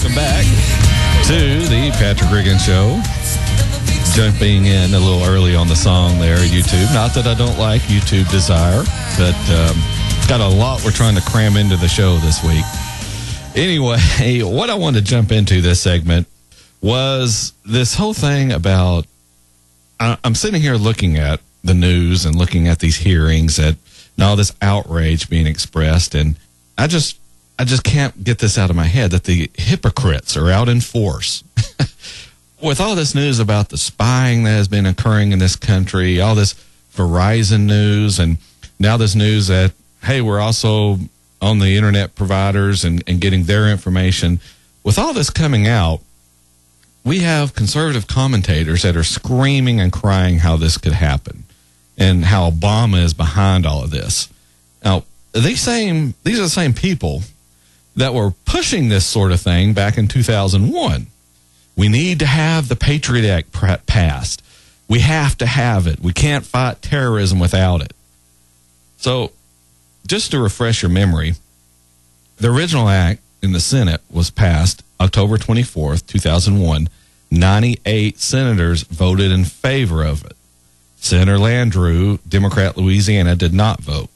welcome back to the Patrick Riggins Show. Jumping in a little early on the song there, U2. Not that I don't like U2 Desire, but um, got a lot we're trying to cram into the show this week. Anyway, what I wanted to jump into this segment was this whole thing about. I'm sitting here looking at the news and looking at these hearings and all this outrage being expressed, and I just I just can't get this out of my head that the hypocrites are out in force. With all this news about the spying that has been occurring in this country, all this Verizon news, and now this news that, hey, we're also on the internet providers and, and getting their information. With all this coming out, we have conservative commentators that are screaming and crying how this could happen and how Obama is behind all of this. Now, these same these are the same people that were pushing this sort of thing back in 2001. We need to have the Patriot Act passed. We have to have it. We can't fight terrorism without it. So, just to refresh your memory, the original act in the Senate was passed October 24th, 2001. 98 senators voted in favor of it. Senator Landrieu, Democrat Louisiana, did not vote.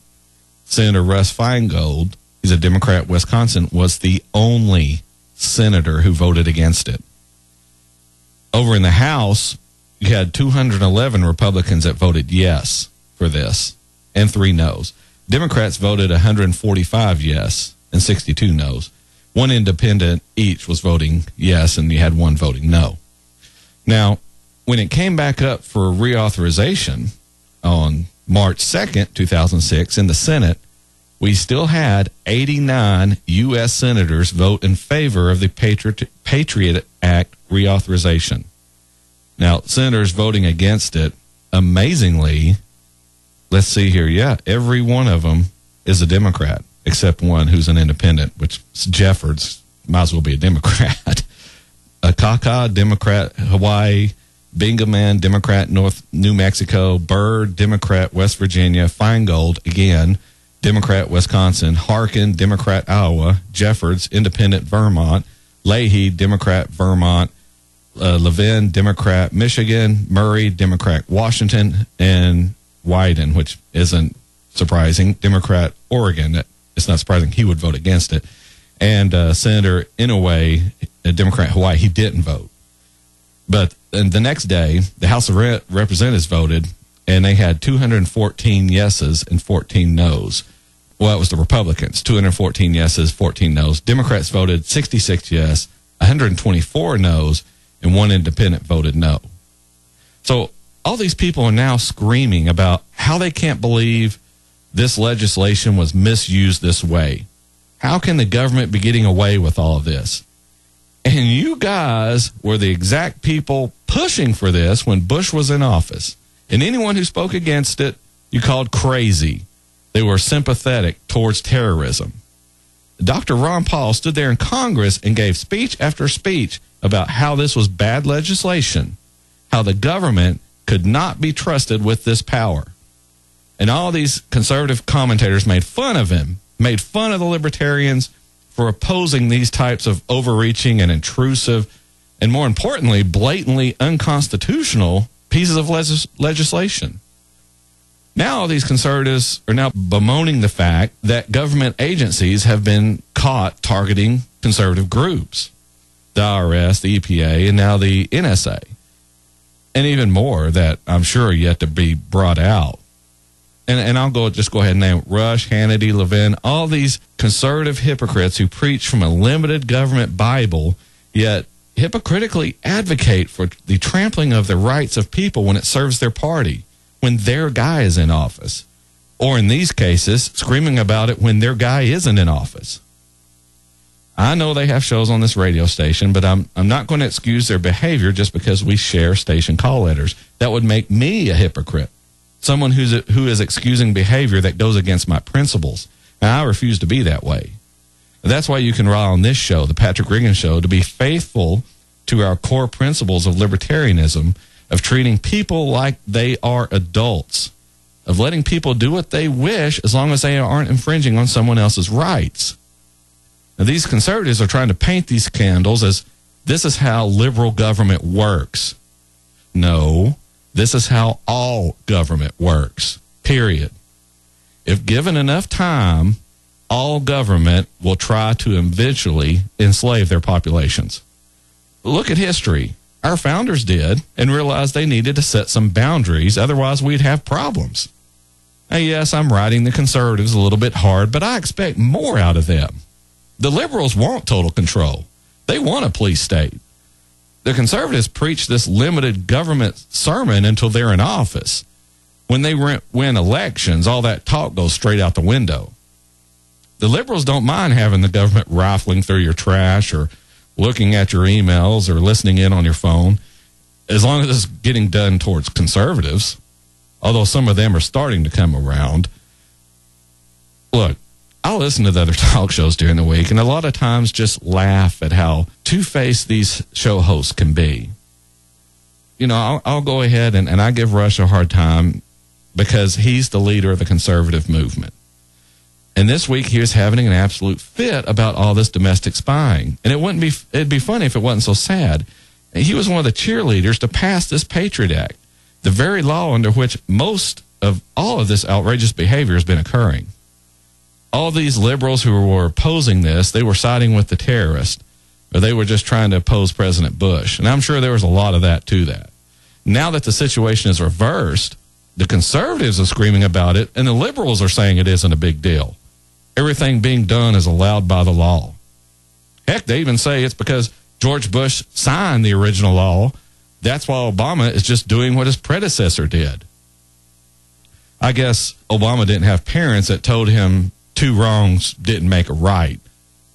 Senator Russ Feingold, he's a Democrat Wisconsin, was the only senator who voted against it. Over in the House, you had 211 Republicans that voted yes for this and three noes. Democrats voted 145 yes and 62 noes. One independent each was voting yes, and you had one voting no. Now, when it came back up for reauthorization on March 2nd, 2006, in the Senate, we still had 89 U.S. senators vote in favor of the Patriot, Patriot Act reauthorization. Now, senators voting against it, amazingly, let's see here. Yeah, every one of them is a Democrat, except one who's an independent, which Jeffords might as well be a Democrat. Akaka Democrat, Hawaii. Bingaman, Democrat, North New Mexico. Byrd Democrat, West Virginia. Feingold, again, Democrat, Wisconsin. Harkin, Democrat, Iowa. Jeffords, Independent, Vermont. Leahy, Democrat, Vermont. Uh, Levin, Democrat, Michigan. Murray, Democrat, Washington. And Wyden, which isn't surprising, Democrat, Oregon. It's not surprising he would vote against it. And uh, Senator Inouye, a Democrat, Hawaii, he didn't vote. But the next day, the House of Re- Representatives voted, and they had 214 yeses and 14 noes. Well, it was the Republicans, 214 yeses, 14 noes. Democrats voted 66 yes, 124 noes, and one independent voted no. So all these people are now screaming about how they can't believe this legislation was misused this way. How can the government be getting away with all of this? And you guys were the exact people pushing for this when Bush was in office. And anyone who spoke against it, you called crazy. They were sympathetic towards terrorism. Dr. Ron Paul stood there in Congress and gave speech after speech about how this was bad legislation, how the government could not be trusted with this power. And all these conservative commentators made fun of him, made fun of the libertarians for opposing these types of overreaching and intrusive, and more importantly, blatantly unconstitutional pieces of legis- legislation. Now, these conservatives are now bemoaning the fact that government agencies have been caught targeting conservative groups the IRS, the EPA, and now the NSA. And even more that I'm sure are yet to be brought out. And, and I'll go just go ahead and name Rush, Hannity, Levin, all these conservative hypocrites who preach from a limited government Bible, yet hypocritically advocate for the trampling of the rights of people when it serves their party when their guy is in office. Or in these cases, screaming about it when their guy isn't in office. I know they have shows on this radio station, but I'm, I'm not going to excuse their behavior just because we share station call letters. That would make me a hypocrite. Someone who's who is excusing behavior that goes against my principles. And I refuse to be that way. That's why you can rely on this show, the Patrick Riggins Show, to be faithful to our core principles of libertarianism of treating people like they are adults, of letting people do what they wish as long as they aren't infringing on someone else's rights. Now, these conservatives are trying to paint these scandals as this is how liberal government works. No, this is how all government works, period. If given enough time, all government will try to eventually enslave their populations. Look at history. Our founders did and realized they needed to set some boundaries, otherwise, we'd have problems. Now, yes, I'm riding the conservatives a little bit hard, but I expect more out of them. The liberals want total control, they want a police state. The conservatives preach this limited government sermon until they're in office. When they win elections, all that talk goes straight out the window. The liberals don't mind having the government rifling through your trash or looking at your emails or listening in on your phone, as long as it's getting done towards conservatives, although some of them are starting to come around. Look, I'll listen to the other talk shows during the week and a lot of times just laugh at how two faced these show hosts can be. You know, I'll, I'll go ahead and, and I give Rush a hard time because he's the leader of the conservative movement. And this week he was having an absolute fit about all this domestic spying. And it wouldn't be, it'd be funny if it wasn't so sad. He was one of the cheerleaders to pass this Patriot Act, the very law under which most of all of this outrageous behavior has been occurring. All these liberals who were opposing this, they were siding with the terrorist, or they were just trying to oppose President Bush. And I'm sure there was a lot of that to that. Now that the situation is reversed, the conservatives are screaming about it, and the liberals are saying it isn't a big deal everything being done is allowed by the law. Heck, they even say it's because George Bush signed the original law. That's why Obama is just doing what his predecessor did. I guess Obama didn't have parents that told him two wrongs didn't make a right,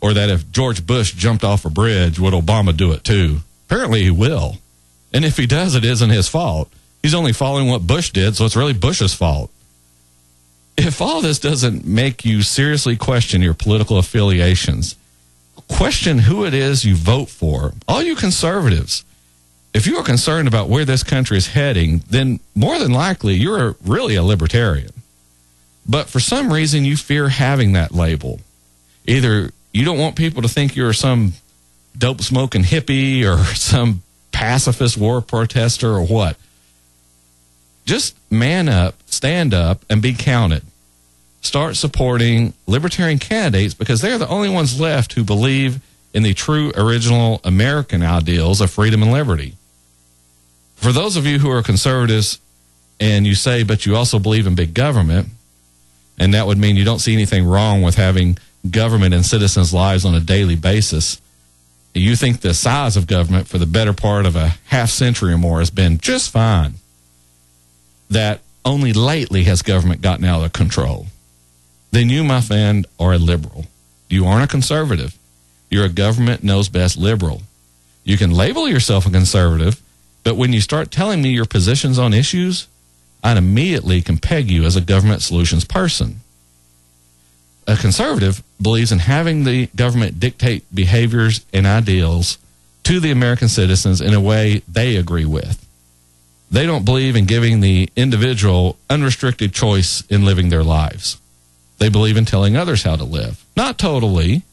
or that if George Bush jumped off a bridge, would Obama do it too? Apparently, he will. And if he does, it isn't his fault. He's only following what Bush did, so it's really Bush's fault if all this doesn't make you seriously question your political affiliations, question who it is you vote for. All you conservatives, if you are concerned about where this country is heading, then more than likely you're really a libertarian. But for some reason, you fear having that label. Either you don't want people to think you're some dope smoking hippie or some pacifist war protester or what just man up, stand up, and be counted. Start supporting libertarian candidates because they're the only ones left who believe in the true original American ideals of freedom and liberty. For those of you who are conservatives and you say, but you also believe in big government, and that would mean you don't see anything wrong with having government in citizens' lives on a daily basis. You think the size of government for the better part of a half century or more has been just fine that only lately has government gotten out of control, then you, my friend, are a liberal. You aren't a conservative. You're a government knows best liberal. You can label yourself a conservative, but when you start telling me your positions on issues, I immediately can peg you as a government solutions person. A conservative believes in having the government dictate behaviors and ideals to the American citizens in a way they agree with. They don't believe in giving the individual unrestricted choice in living their lives. They believe in telling others how to live. Not totally,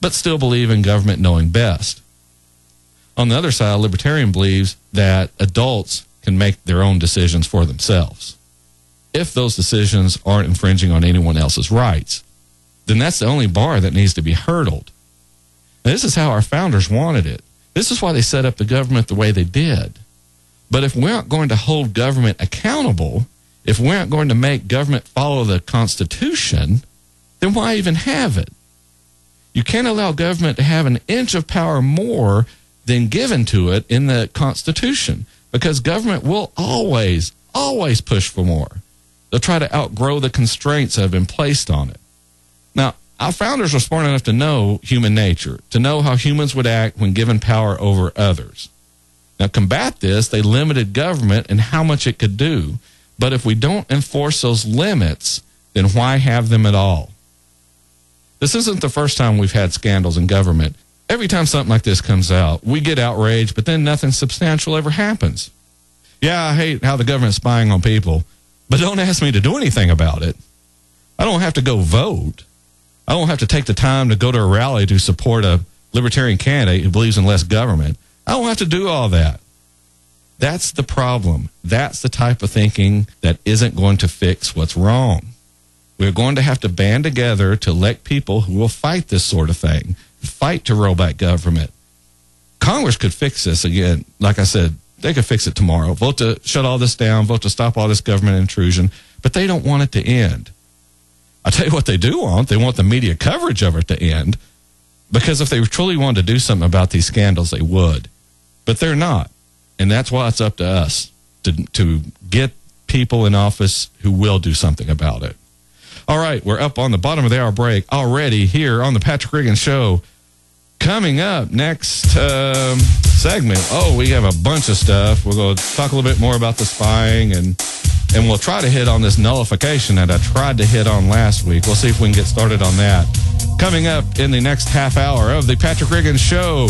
but still believe in government knowing best. On the other side, libertarian believes that adults can make their own decisions for themselves. If those decisions aren't infringing on anyone else's rights, then that's the only bar that needs to be hurdled. Now, this is how our founders wanted it. This is why they set up the government the way they did. But if we aren't going to hold government accountable, if we aren't going to make government follow the Constitution, then why even have it? You can't allow government to have an inch of power more than given to it in the Constitution because government will always, always push for more. They'll try to outgrow the constraints that have been placed on it. Now, our founders were smart enough to know human nature, to know how humans would act when given power over others. Now, combat this, they limited government and how much it could do. But if we don't enforce those limits, then why have them at all? This isn't the first time we've had scandals in government. Every time something like this comes out, we get outraged, but then nothing substantial ever happens. Yeah, I hate how the government's spying on people, but don't ask me to do anything about it. I don't have to go vote. I don't have to take the time to go to a rally to support a libertarian candidate who believes in less government. I don't have to do all that. That's the problem. That's the type of thinking that isn't going to fix what's wrong. We're going to have to band together to elect people who will fight this sort of thing, fight to roll back government. Congress could fix this again. Like I said, they could fix it tomorrow. Vote to shut all this down, vote to stop all this government intrusion, but they don't want it to end. I tell you what they do want. They want the media coverage of it to end because if they truly wanted to do something about these scandals, they would. But they're not. And that's why it's up to us to, to get people in office who will do something about it. All right, we're up on the bottom of the hour break already here on the Patrick Riggins Show. Coming up next um, segment, oh, we have a bunch of stuff. Going to talk a little bit more about the spying and and we'll try to hit on this nullification that I tried to hit on last week. We'll see if we can get started on that. Coming up in the next half hour of the Patrick Riggins Show.